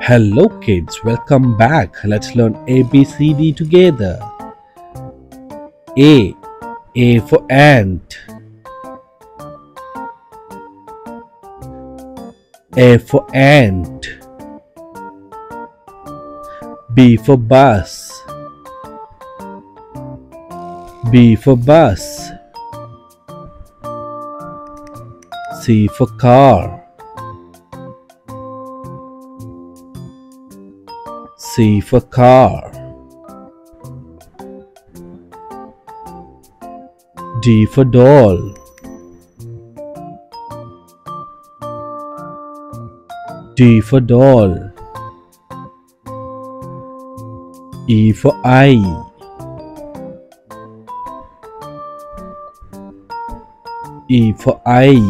Hello kids, welcome back. Let's learn ABCD together. A. A for ant. A for ant. B for bus. B for bus. C for car. C for car. D for doll. D for doll. E for eye. E for eye.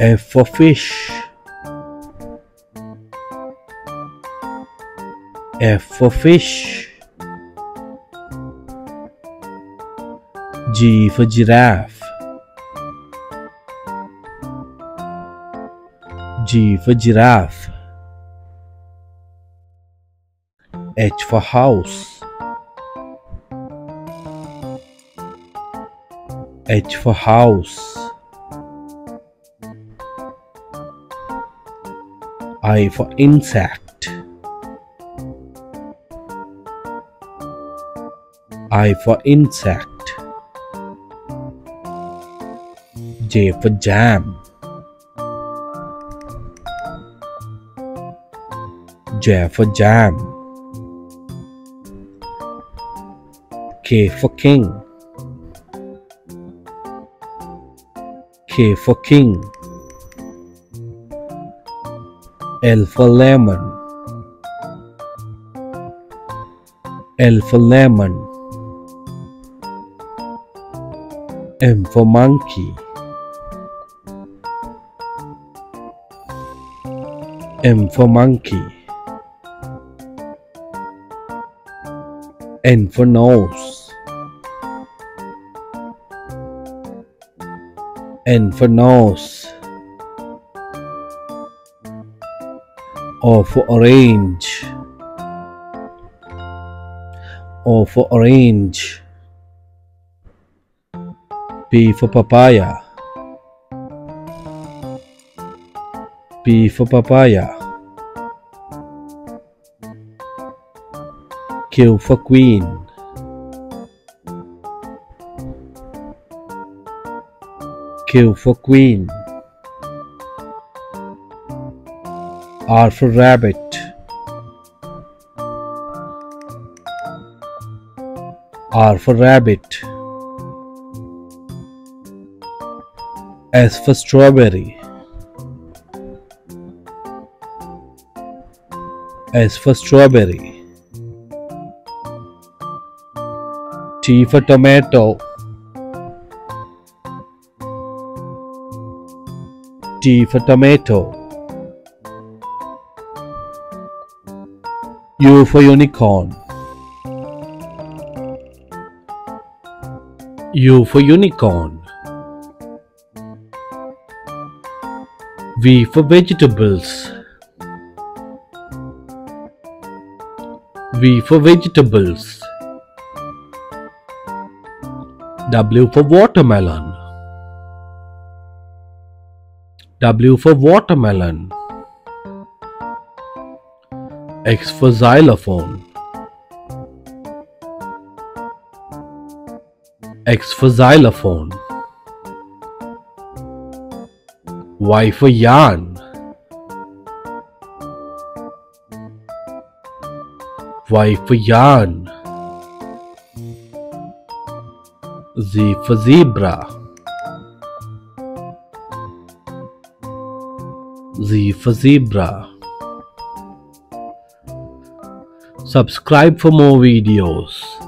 F for fish. F for fish. G for giraffe. G for giraffe. H for house. H for house. I for insect. I for insect. J for jam. J for jam. K for king. K for king. L for lemon. L for lemon. M for monkey. M for monkey. N for nose. N for nose. O for orange. O for orange. P for papaya. P for papaya. Q for queen. Q for queen. R for rabbit. R for rabbit. S for strawberry. S for strawberry. T for tomato. T for tomato. U for unicorn. U for unicorn. V for vegetables. V for vegetables. W for watermelon. W for watermelon. X for xylophone. X for xylophone. Y for yarn. Y for yarn. Z for zebra. Z for zebra. Subscribe for more videos.